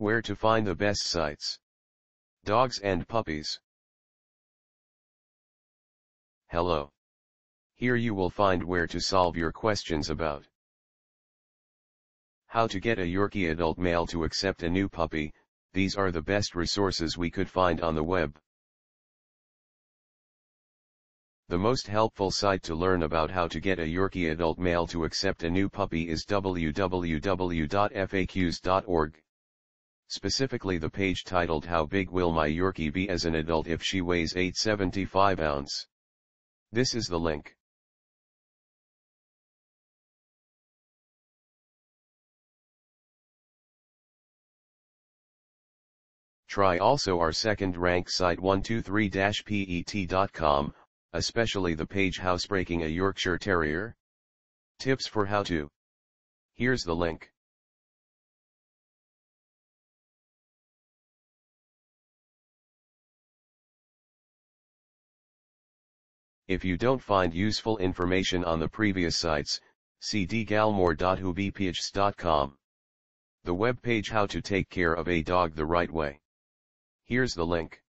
Where to find the best sites. Dogs and puppies. Hello. Here you will find where to solve your questions about how to get a Yorkie adult male to accept a new puppy, these are the best resources we could find on the web. The most helpful site to learn about how to get a Yorkie adult male to accept a new puppy is www.faqs.org. Specifically the page titled How Big Will My Yorkie Be as an Adult If She Weighs 875 ounce. This is the link. Try also our second rank site 123-pet.com, especially the page Housebreaking a Yorkshire Terrier. Tips for how to. Here's the link. If you don't find useful information on the previous sites, see dgalmore.whobph.com. The web page How to Take Care of a Dog the Right Way. Here's the link.